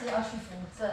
是要去扶正